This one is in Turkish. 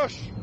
Koş!